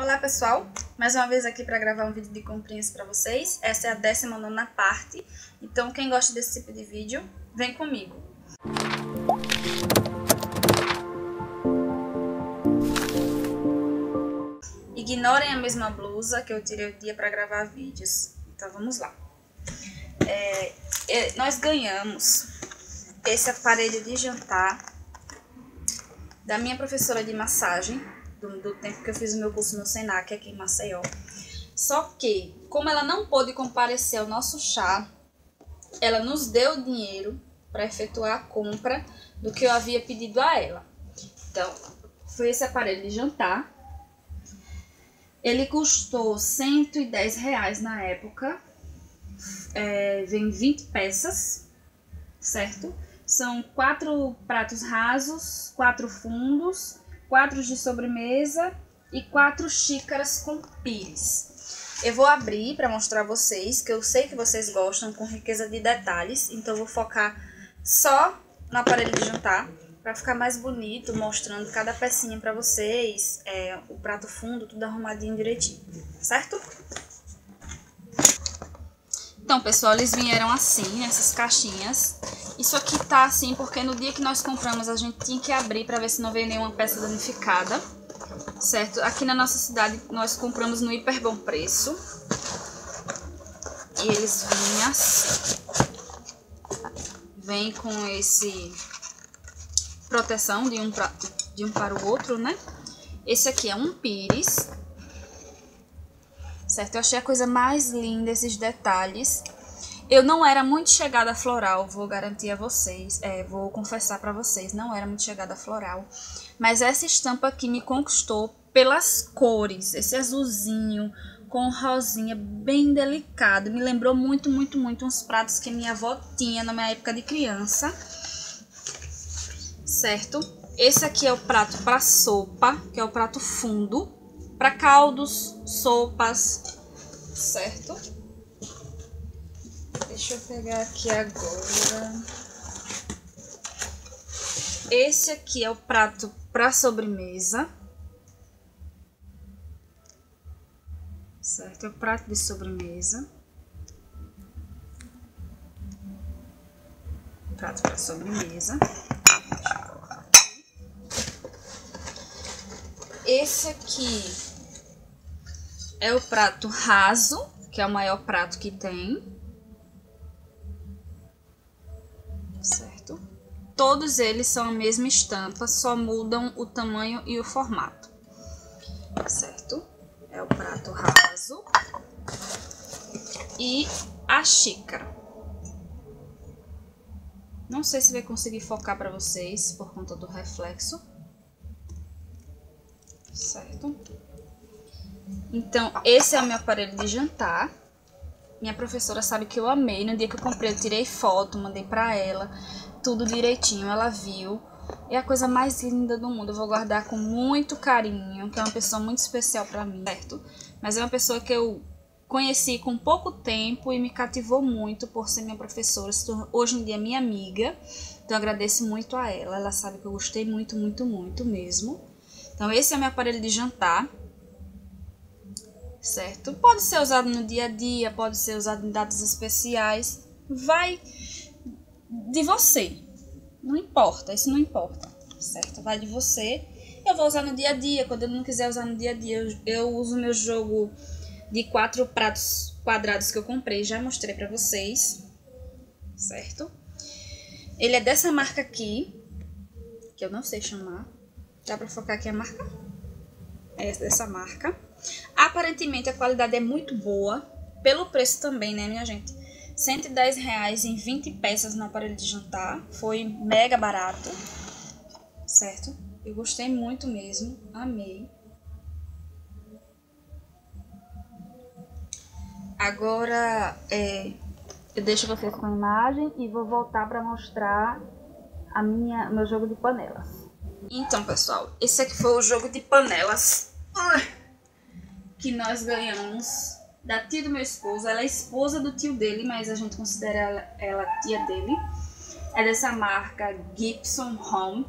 Olá pessoal, mais uma vez aqui para gravar um vídeo de comprinhas para vocês. Essa é a 19 parte, então quem gosta desse tipo de vídeo, vem comigo. Ignorem a mesma blusa que eu tirei o dia para gravar vídeos. Então vamos lá. É, é, nós ganhamos esse aparelho de jantar da minha professora de massagem, do, do tempo que eu fiz o meu curso no Senac aqui em Maceió. Só que, como ela não pôde comparecer ao nosso chá, ela nos deu dinheiro para efetuar a compra do que eu havia pedido a ela. Então, foi esse aparelho de jantar. Ele custou 110 reais na época. É, vem 20 peças, certo? São quatro pratos rasos, quatro fundos quatro de sobremesa e quatro xícaras com pires. Eu vou abrir para mostrar vocês, que eu sei que vocês gostam com riqueza de detalhes, então vou focar só no aparelho de jantar para ficar mais bonito, mostrando cada pecinha para vocês, é, o prato fundo, tudo arrumadinho direitinho, certo? Então, pessoal, eles vieram assim, nessas caixinhas. Isso aqui tá assim porque no dia que nós compramos a gente tinha que abrir para ver se não veio nenhuma peça danificada, certo? Aqui na nossa cidade nós compramos no hiper bom preço. E eles vêm assim. Vem com esse proteção de um, pra, de um para o outro, né? Esse aqui é um pires. Certo? Eu achei a coisa mais linda esses detalhes. Eu não era muito chegada a floral, vou garantir a vocês, é, vou confessar para vocês, não era muito chegada a floral. Mas essa estampa aqui me conquistou pelas cores, esse azulzinho com rosinha bem delicado. Me lembrou muito, muito, muito uns pratos que minha avó tinha na minha época de criança. Certo? Esse aqui é o prato para sopa, que é o prato fundo, para caldos, sopas, certo? Deixa eu pegar aqui agora. Esse aqui é o prato para sobremesa. Certo? É o prato de sobremesa. Prato para sobremesa. Esse aqui é o prato raso, que é o maior prato que tem. Todos eles são a mesma estampa, só mudam o tamanho e o formato. Certo? É o prato raso. E a xícara. Não sei se vai conseguir focar para vocês por conta do reflexo. Certo? Então, esse é o meu aparelho de jantar. Minha professora sabe que eu amei. No dia que eu comprei, eu tirei foto, mandei pra ela tudo direitinho, ela viu. É a coisa mais linda do mundo. Eu vou guardar com muito carinho, que é uma pessoa muito especial para mim, certo? Mas é uma pessoa que eu conheci com pouco tempo e me cativou muito por ser minha professora, hoje em dia minha amiga. Então agradeço muito a ela. Ela sabe que eu gostei muito, muito, muito mesmo. Então esse é meu aparelho de jantar. Certo? Pode ser usado no dia a dia, pode ser usado em datas especiais. Vai de você. Não importa, isso não importa, certo? Vai de você. Eu vou usar no dia a dia. Quando eu não quiser usar no dia a dia, eu, eu uso meu jogo de quatro pratos quadrados que eu comprei. Já mostrei pra vocês, certo? Ele é dessa marca aqui, que eu não sei chamar. Dá pra focar aqui a marca? É dessa marca. Aparentemente a qualidade é muito boa. Pelo preço também, né, minha gente? 110 reais em 20 peças no aparelho de jantar. Foi mega barato, certo? Eu gostei muito mesmo, amei. Agora, é, eu deixo vocês com a imagem e vou voltar para mostrar a minha, meu jogo de panelas. Então, pessoal, esse aqui foi o jogo de panelas que nós ganhamos da tia do meu esposo. Ela é esposa do tio dele, mas a gente considera ela, ela tia dele. É dessa marca Gibson Home.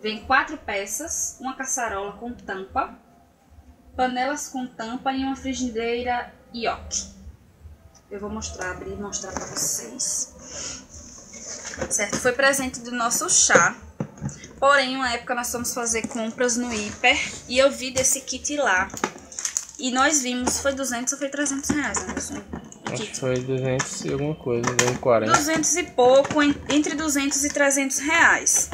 Vem quatro peças, uma caçarola com tampa. panelas com tampa e uma frigideira Yoki. Eu vou mostrar, abrir e mostrar pra vocês. Certo? Foi presente do nosso chá. Porém, uma época nós fomos fazer compras no Hiper e eu vi desse kit lá. E nós vimos, foi 200 ou foi 300 reais, Anderson? Acho que foi 200 e alguma coisa, 240. 200 e pouco, entre 200 e 300 reais.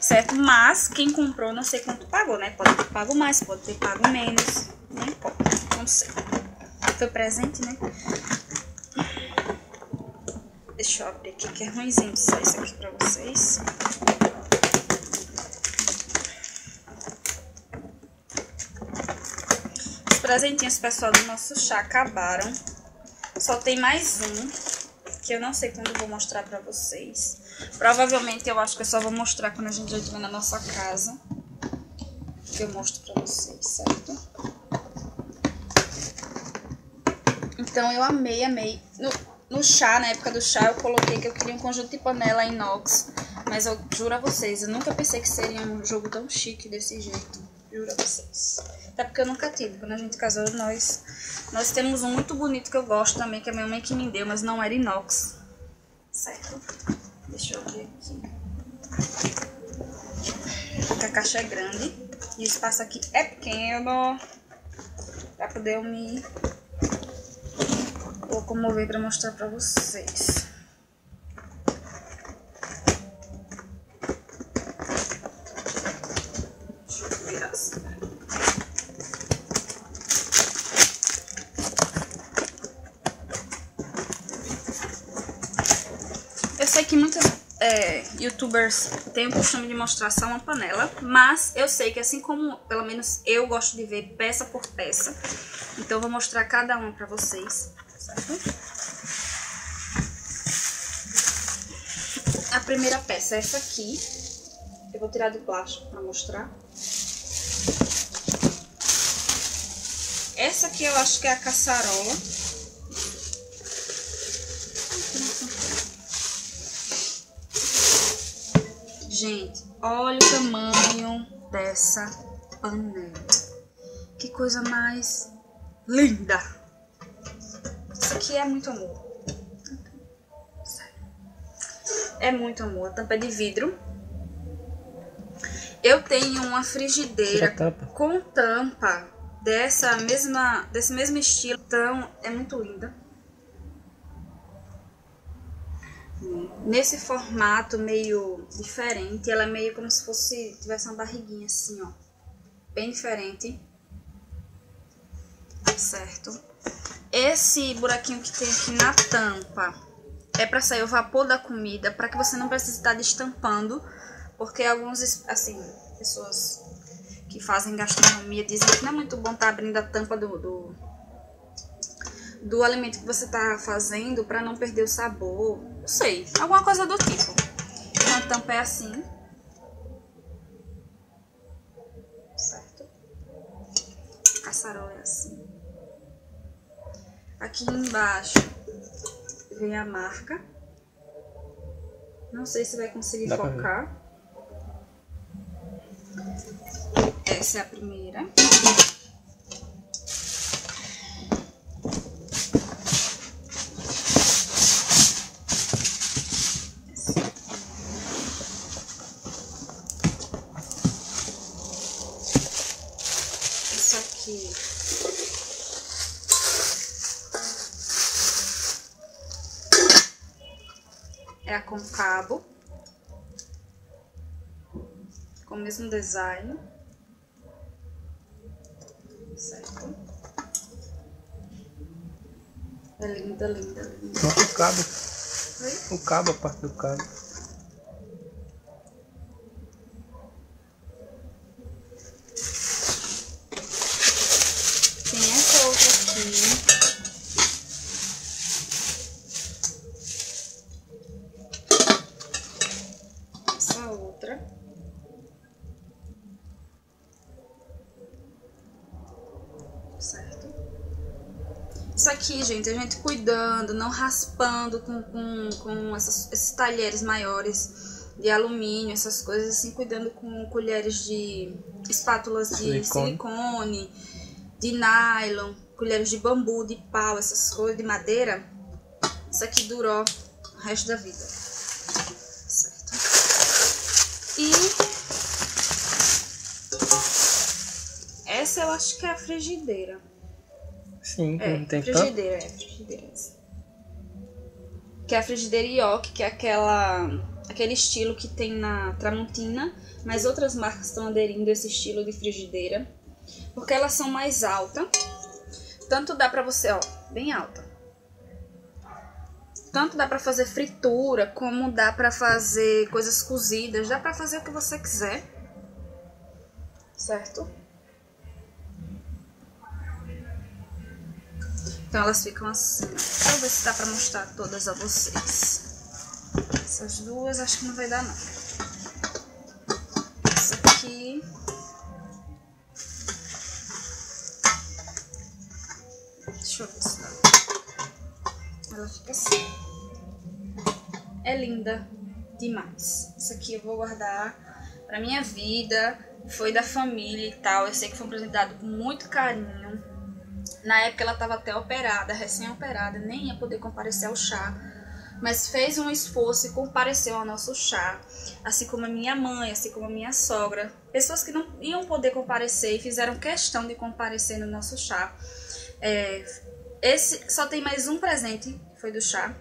Certo? Mas quem comprou, não sei quanto pagou, né? Pode ter pago mais, pode ter pago menos. Não importa, não sei. Foi presente, né? Deixa eu abrir aqui, que é ruimzinho de sair isso aqui pra vocês. Presentinhos, pessoal, do nosso chá acabaram. Só tem mais um, que eu não sei quando vou mostrar pra vocês. Provavelmente eu acho que eu só vou mostrar quando a gente já estiver na nossa casa. Que eu mostro pra vocês, certo? Então eu amei, amei. No, no chá, na época do chá, eu coloquei que eu queria um conjunto de panela inox. Mas eu juro a vocês, eu nunca pensei que seria um jogo tão chique desse jeito. Juro a vocês. Até porque eu nunca tive. Quando a gente casou, nós, nós temos um muito bonito que eu gosto também, que a minha mãe que me deu, mas não era inox. Certo? Deixa eu ver aqui. Porque a caixa é grande e o espaço aqui é pequeno. Pra poder eu me locomover pra mostrar pra vocês. Deixa eu virar assim. Eu sei que muitos é, youtubers têm o costume de mostrar só uma panela, mas eu sei que assim como, pelo menos eu gosto de ver peça por peça, então eu vou mostrar cada uma pra vocês, certo? A primeira peça é essa aqui, eu vou tirar do plástico pra mostrar. Essa aqui eu acho que é a caçarola. Gente, olha o tamanho dessa panela. Que coisa mais linda. Isso aqui é muito amor. É muito amor. A tampa é de vidro. Eu tenho uma frigideira tampa. com tampa dessa mesma, desse mesmo estilo. Então, é muito linda. Nesse formato meio diferente, ela é meio como se fosse tivesse uma barriguinha assim, ó. Bem diferente. Certo? Esse buraquinho que tem aqui na tampa é para sair o vapor da comida, para que você não precise estar destampando, porque alguns assim, pessoas que fazem gastronomia dizem que não é muito bom estar abrindo a tampa do, do, do alimento que você está fazendo para não perder o sabor. Não sei, alguma coisa do tipo. Então a tampa é assim. Certo? A caçarola é assim. Aqui embaixo vem a marca. Não sei se vai conseguir Dá focar. Essa é a primeira. Isso aqui. É a com cabo. Com o mesmo design. Certo? É linda, linda, linda. O cabo. Oi? O cabo, a parte do cabo. Tem essa outra aqui. Essa outra. Certo? Isso aqui, gente, a gente cuidando, não raspando com, com, com essas- esses talheres maiores de alumínio, essas coisas assim, cuidando com colheres de espátulas de Silicone. silicone de nylon, colheres de bambu, de pau, essas coisas de madeira, isso aqui durou o resto da vida. Certo? E essa eu acho que é a frigideira. Sim, É, não tem frigideira, é, frigideira. Que é a frigideira Yoki, que é aquela, aquele estilo que tem na Tramontina, mas outras marcas estão aderindo a esse estilo de frigideira, porque elas são mais altas. Tanto dá pra você, ó, bem alta. Tanto dá pra fazer fritura, como dá pra fazer coisas cozidas, dá pra fazer o que você quiser. Certo? Então elas ficam assim. Deixa eu ver se dá pra mostrar todas a vocês. Essas duas acho que não vai dar não. Essa aqui. Deixa eu ver se dá. Ela fica assim. É linda demais. Isso aqui eu vou guardar pra minha vida. Foi da família e tal. Eu sei que foi um presente dado com muito carinho. Na época ela estava até operada, recém-operada, nem ia poder comparecer ao chá. Mas fez um esforço e compareceu ao nosso chá. Assim como a minha mãe, assim como a minha sogra. Pessoas que não iam poder comparecer e fizeram questão de comparecer no nosso chá. É, esse só tem mais um presente, foi do chá.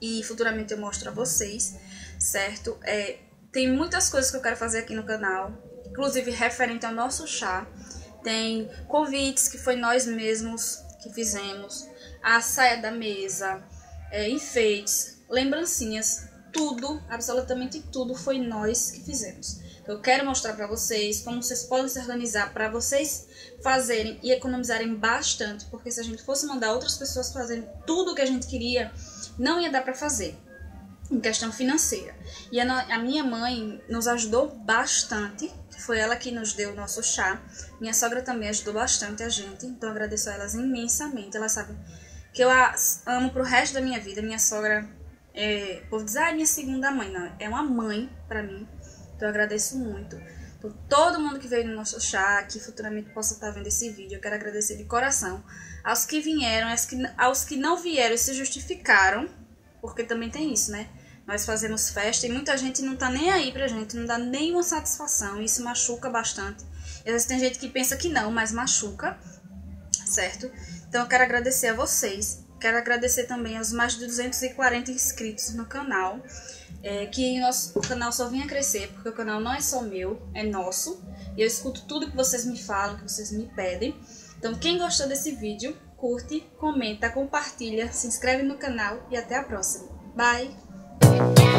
E futuramente eu mostro a vocês, certo? É, tem muitas coisas que eu quero fazer aqui no canal. Inclusive referente ao nosso chá tem convites que foi nós mesmos que fizemos, a saia da mesa, é, enfeites, lembrancinhas, tudo, absolutamente tudo foi nós que fizemos. Eu quero mostrar para vocês como vocês podem se organizar para vocês fazerem e economizarem bastante, porque se a gente fosse mandar outras pessoas fazerem tudo o que a gente queria, não ia dar para fazer em questão financeira. E a, a minha mãe nos ajudou bastante foi ela que nos deu o nosso chá. Minha sogra também ajudou bastante a gente, então agradeço a elas imensamente. Elas sabem que eu a amo pro resto da minha vida. Minha sogra, é, por dizer, ah, é minha segunda mãe, não, é uma mãe para mim. Então eu agradeço muito por todo mundo que veio no nosso chá, que futuramente possa estar vendo esse vídeo. Eu quero agradecer de coração aos que vieram, aos que, aos que não vieram e se justificaram, porque também tem isso, né? Nós fazemos festa e muita gente não tá nem aí pra gente, não dá nenhuma satisfação. Isso machuca bastante. Às vezes tem gente que pensa que não, mas machuca, certo? Então eu quero agradecer a vocês. Quero agradecer também aos mais de 240 inscritos no canal. É, que nosso canal só vinha crescer, porque o canal não é só meu, é nosso. E eu escuto tudo que vocês me falam, que vocês me pedem. Então quem gostou desse vídeo, curte, comenta, compartilha, se inscreve no canal e até a próxima. Bye!